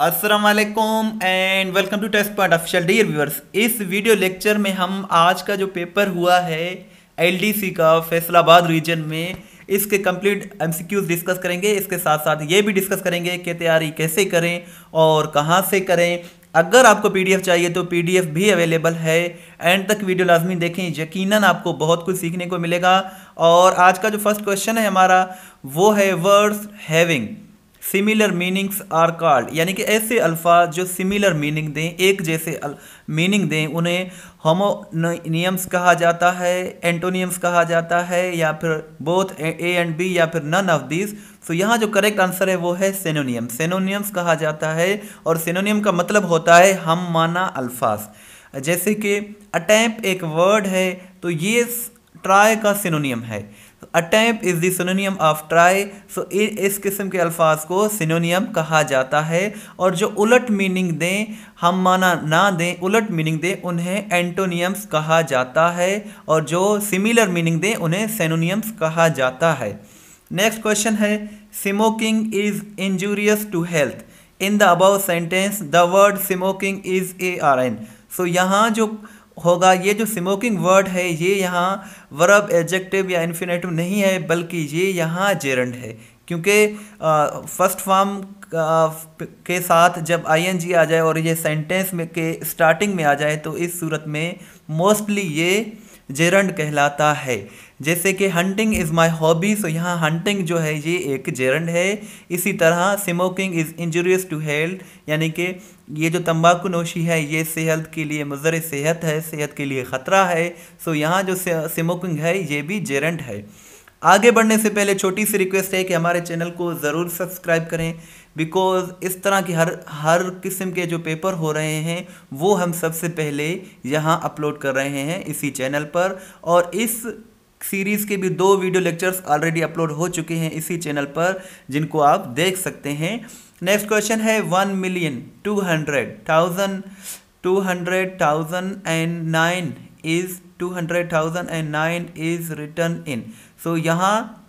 वालेकुम and welcome to test point official dear viewers इस video lecture में हम आज का जो पेपर हुआ है एलडीसी का, फैसलाबाद रीजन में, इसके कंप्लीट एमसीक्यूज डिस्कस करेंगे। इसके साथ साथ ये भी डिस्कस करेंगे कि तैयारी कैसे करें और कहाँ से करें। अगर आपको पीडीएफ चाहिए तो पीडीएफ भी अवेलेबल है। एंड तक वीडियो लाजमी देखें। यकीनन आपको बहुत कुछ सीखने को मिलेगा। और आज का जो फ़र्स्ट क्वेश्चन है हमारा, वो है words having similar meanings are called यानी कि ऐसे अल्फाज जो सिमिलर मीनिंग दें, एक जैसे मीनिंग दें, उन्हें होमोनियम्स कहा जाता है एंटोनियम्स कहा जाता है, या फिर बोथ ए एंड बी या फिर नन ऑफ़ दिस तो यहाँ जो करेक्ट आंसर है वो है सेनोनियम सेनोनियम्स कहा जाता है और सेनोनियम का मतलब होता है हम माना अल्फाज. जैसे कि अटैम्प एक वर्ड है तो ये ट्राई का सिनोनियम है. Attempt is the synonym of try so इस किस्म के अल्फाज को सिनोनियम कहा जाता है। और जो उलट मीनिंग दें, हम माना ना दें, उलट मीनिंग दें, उन्हें एंटोनियम्स कहा जाता है। और जो सिमिलर मीनिंग दें, उन्हें सेनोनियम्स कहा जाता है। नेक्स्ट क्वेश्चन है smoking is injurious to health in the above sentence the word smoking is a R N so यहाँ जो होगा। ये जो स्मोकिंग वर्ड है, ये यहाँ वर्ब एडजेक्टिव या इन्फिनेटिव नहीं है, बल्कि ये यहाँ जेरंड है। क्योंकि फ़र्स्ट फॉर्म के साथ जब आईएनजी आ जाए और ये सेंटेंस में के स्टार्टिंग में आ जाए तो इस सूरत में मोस्टली ये जेरंड कहलाता है। जैसे कि hunting is my hobby so यहाँ हंटिंग जो है, ये एक जेरंड है। इसी तरह smoking is injurious to health यानी कि ये जो तम्बाकू नोशी है, ये सेहत के लिए, मज़र सेहत है, सेहत के लिए ख़तरा है। सो यहाँ जो स्मोकिंग है, ये भी जेरंड है। आगे बढ़ने से पहले छोटी सी रिक्वेस्ट है कि हमारे चैनल को ज़रूर सब्सक्राइब करें बिकॉज़ इस तरह की हर हर किस्म के जो पेपर हो रहे हैं, वो हम सबसे पहले यहाँ अपलोड कर रहे हैं इसी चैनल पर, और इस सीरीज़ के भी दो वीडियो लेक्चर्स ऑलरेडी अपलोड हो चुके हैं इसी चैनल पर, जिनको आप देख सकते हैं। नेक्स्ट क्वेश्चन है one million two hundred thousand two hundred thousand and nine is two hundred thousand and nine is written in so यहाँ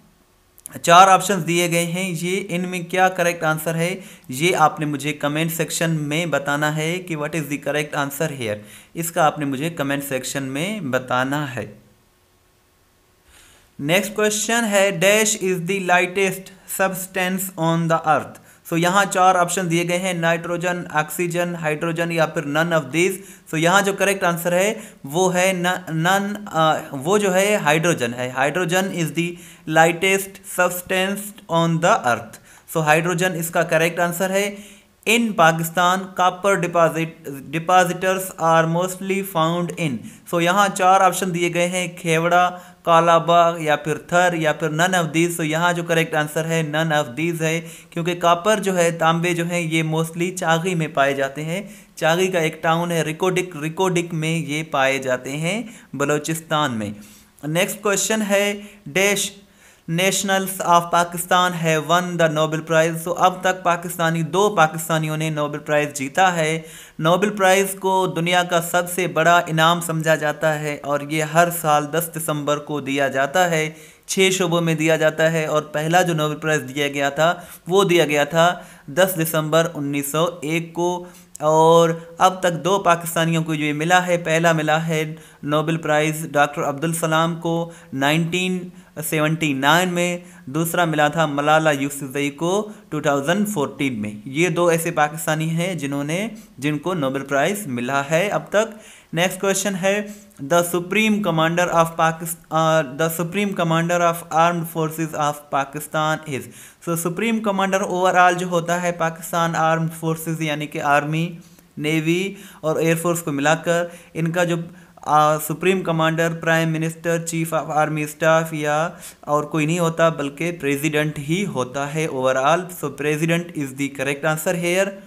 चार ऑप्शंस दिए गए हैं। ये इनमें क्या करेक्ट आंसर है? ये आपने मुझे कमेंट सेक्शन में बताना है कि what is the correct answer here इसका आपने मुझे कमेंट सेक्शन में बताना है। नेक्स्ट क्वेश्चन है dash is the lightest substance on the earth so यहाँ चार ऑप्शन दिए गए हैं नाइट्रोजन ऑक्सीजन हाइड्रोजन या फिर नन ऑफ़ दिस सो यहाँ जो करेक्ट आंसर है, वो है नन वो जो है हाइड्रोजन है. Hydrogen is the lightest substance on the earth so hydrogen इसका करेक्ट आंसर है. In Pakistan copper deposit depositors are mostly found in so यहाँ चार ऑप्शन दिए गए हैं, खेवड़ा कालाबाग या फिर थर, या फिर नन ऑफ़ दीज तो यहाँ जो करेक्ट आंसर है नन ऑफ़ दीज है, क्योंकि कापर जो है, तांबे जो है, ये मोस्टली चागी में पाए जाते हैं. चागी का एक टाउन है, रिकोडिक रिकोडिक में ये पाए जाते हैं, बलूचिस्तान में. नेक्स्ट क्वेश्चन है डैश नेशनल्स ऑफ़ पाकिस्तान है वन द नोबल प्राइज़ तो अब तक पाकिस्तानी, दो पाकिस्तानियों ने नोबल प्राइज़ जीता है। नोबल प्राइज़ को दुनिया का सबसे बड़ा इनाम समझा जाता है और ये हर साल 10 दिसंबर को दिया जाता है। छः शोबों में दिया जाता है और पहला जो नोबेल प्राइज़ दिया गया था, वो दिया गया था 10 दिसंबर 1901 को। और अब तक दो पाकिस्तानियों को ये मिला है, पहला मिला है Nobel prize doctor Abdul Salam को 1979 में, दूसरा मिला था मलाला यूसुफजई को 2014 में। ये दो ऐसे पाकिस्तानी हैं जिन्होंने, जिनको नोबेल प्राइज़ मिला है अब तक। नेक्स्ट क्वेश्चन है the supreme commander of Pakistan the supreme commander of armed forces of Pakistan is so supreme commander overall जो होता है पाकिस्तान आर्म्ड फोर्सेस यानी कि आर्मी नेवी और एयरफोर्स को मिलाकर, इनका जो supreme commander prime minister chief of army staff या, और कोई नहीं होता, बल्कि प्रेसिडेंट ही होता है overall so president is the correct answer here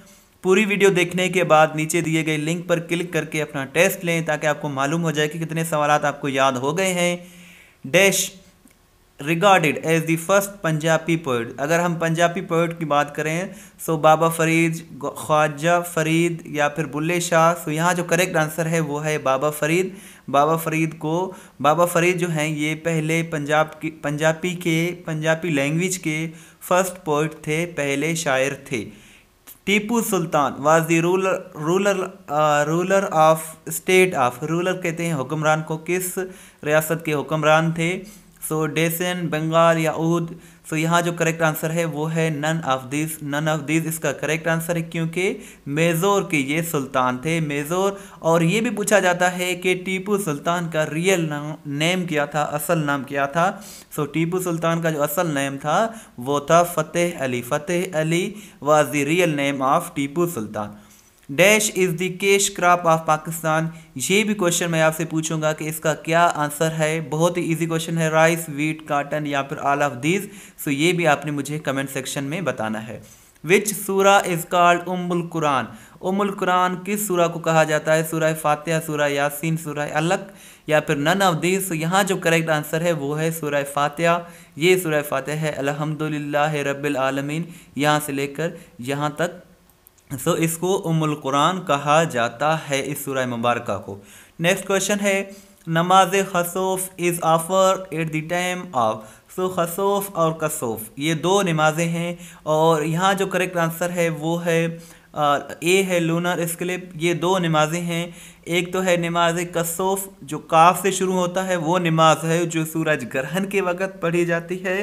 पूरी वीडियो देखने के बाद नीचे दिए गए लिंक पर क्लिक करके अपना टेस्ट लें ताकि आपको मालूम हो जाए कि कितने सवाल आपको याद हो गए हैं। Dash regarded as the first Punjabi poet अगर हम पंजाबी पोइट की बात करें सो बाबा फरीद ख्वाजा फरीद या फिर बुल्ले शाह सो यहाँ जो करेक्ट आंसर है वो है बाबा फरीद बाबा फरीद को बाबा फरीद जो हैं, ये पहले पंजाब की, पंजाबी के, पंजाबी लैंग्वेज के फ़र्स्ट पोइट थे, पहले शायर थे। Tipu Sultan was the ruler ruler ruler of state of ruler कहते हैं हुक्मरान को किस रियासत के हुक्मरान थे? सो डेसन बंगाल या उद सो so, यहाँ जो करेक्ट आंसर है वो है none of this none of this इसका करेक्ट आंसर है क्योंकि मेज़ोर के ये सुल्तान थे मेज़ोर। और ये भी पूछा जाता है कि टीपू सुल्तान का रियल नेम क्या था असल नाम क्या था? सो so, टीपू सुल्तान का जो असल नेम था वो था Fateh Ali. Fateh Ali was the real name of Tipu Sultan. Dash is the cash crop of Pakistan. ये भी क्वेश्चन मैं आपसे पूछूँगा कि इसका क्या आंसर है? बहुत ही इजी क्वेश्चन है। राइस वीट काटन या फिर ऑल ऑफ़ दीज सो ये भी आपने मुझे कमेंट सेक्शन में बताना है। विच सूरा इज़ कॉल्ड उमुल कुरान उमुल कुरान किस सूरा को कहा जाता है? सूरा फातिहा सूरा यासीन सूरा अलग या फिर नन ऑफ़ दीज तो यहाँ जो करेक्ट आंसर है, वो है सूरा फातिहा ये सूरा फातिहा है। अल्हम्दुलिल्लाह रब्बिल आलमीन यहाँ से लेकर यहाँ तक सो इसको उमुल कुरान कहा जाता है इस सूरह मुबारक को। नेक्स्ट क्वेश्चन है नमाज़ खसूफ is offered at the time of so खसूफ और कसोफ ये दो नमाजें हैं और यहाँ जो करेक्ट आंसर है वो है आ, ए है लूनर इसके लिए ये दो नमाजें हैं। एक तो है नमाज़ कसोफ जो काफ से शुरू होता है वो नमाज़ है जो सूरज ग्रहण के वक़्त पढ़ी जाती है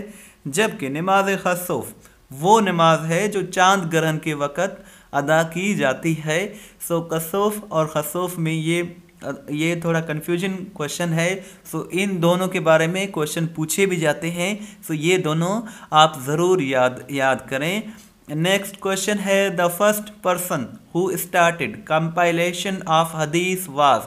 जबकि नमाज़ खसूफ वो नमाज़ है जो चाँद ग्रहण के वक़्त अदा की जाती है। सो कसोफ और खसोफ में ये ये थोड़ा कन्फ्यूज़न क्वेश्चन है। सो इन दोनों के बारे में क्वेश्चन पूछे भी जाते हैं। सो ये दोनों आप ज़रूर याद याद करें। नेक्स्ट क्वेश्चन है the first person who started compilation of हदीस वाज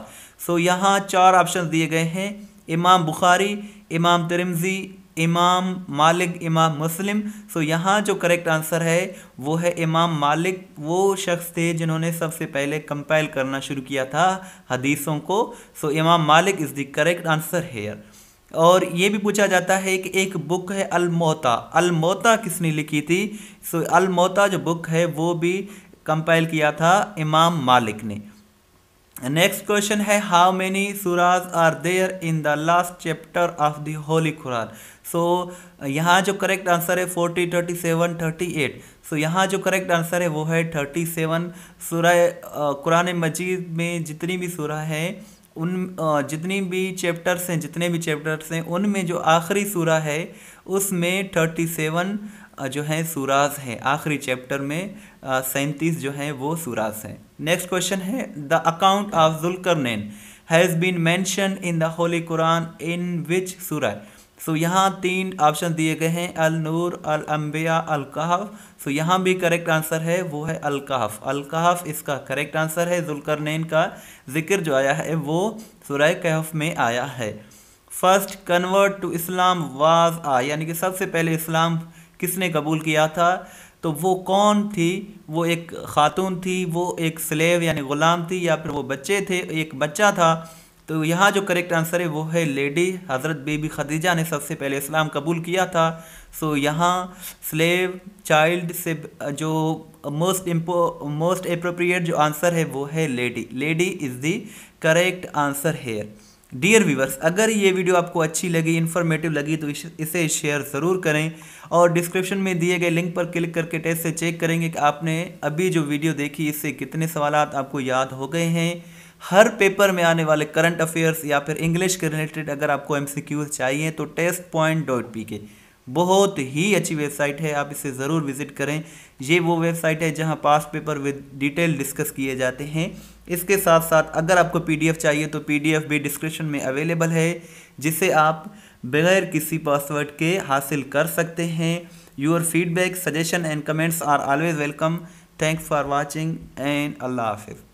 सो यहाँ चार ऑप्शन दिए गए हैं। इमाम बुखारी, इमाम तिरमजी इमाम मालिक, इमाम मुस्लिम। सो यहाँ जो करेक्ट आंसर है, वो है इमाम मालिक। वो शख्स थे जिन्होंने सबसे पहले कंपाइल करना शुरू किया था हदीसों को। So Imam Malik is the correct answer here और ये भी पूछा जाता है कि एक बुक है अलमोता। अलमोता किसने लिखी थी? सो अलमोता जो बुक है, वो भी कंपाइल किया था इमाम मालिक ने। नेक्स्ट क्वेश्चन है how many surahs are there in the last chapter of the holy Quran so यहाँ जो करेक्ट आंसर है forty thirty seven thirty eight so यहाँ जो करेक्ट आंसर है, वो है थर्टी सेवन सूरह कुरान मजीद में जितनी भी सूरह है, उन जितनी भी चैप्टर्स हैं, जितने भी चैप्टर्स हैं, उनमें जो आखिरी सूरा है, उसमें थर्टी सेवन जो हैं सूराज हैं। आखिरी चैप्टर में सैंतीस जो हैं, वो सूराज हैं। नेक्स्ट क्वेश्चन है the account of Zulqarnain has been mentioned in the holy Quran in which surah so यहाँ तीन ऑप्शन दिए गए हैं अल नूर अल अम्बिया अल कहफ सो यहाँ भी करेक्ट आंसर है, वो है अल कहफ अल कहफ इसका करेक्ट आंसर है जुलकरनैन का ज़िक्र जो आया है, वो सुरह कहफ में आया है. First convert to Islam was a, यानी कि सबसे पहले इस्लाम किसने कबूल किया था? तो वो कौन थी? वो एक ख़ातून थी, वो एक स्लेव यानी ग़ुलाम थी, या फिर वो बच्चे थे? एक बच्चा था तो यहाँ जो करेक्ट आंसर है, वो है लेडी हज़रत बेबी खदीजा ने सबसे पहले इस्लाम कबूल किया था। सो यहाँ स्लेव चाइल्ड से, जो मोस्ट इम्पो मोस्ट अप्रोप्रिएट जो आंसर है, वो है lady lady is the correct answer here dear viewers अगर ये वीडियो आपको अच्छी लगी इन्फॉर्मेटिव लगी तो इसे शेयर ज़रूर करें और डिस्क्रिप्शन में दिए गए लिंक पर क्लिक करके टेस्ट से चेक करेंगे कि आपने अभी जो वीडियो देखी, इससे कितने सवाल आपको याद हो गए हैं। हर पेपर में आने वाले करंट अफेयर्स या फिर इंग्लिश के रिलेटेड अगर आपको एम चाहिए तो टेस्ट पॉइंट डॉट पी के बहुत ही अच्छी वेबसाइट है, आप इसे ज़रूर विज़िट करें। ये वो वेबसाइट है जहाँ past paper with detail discuss किए जाते हैं। इसके साथ साथ अगर आपको पीडीएफ चाहिए तो पीडीएफ भी डिस्क्रिप्शन में अवेलेबल है, जिसे आप बगैर किसी पासवर्ड के हासिल कर सकते हैं। Your feedback suggestion and comments are always welcome thanks for watching and अल्लाह हाफिज़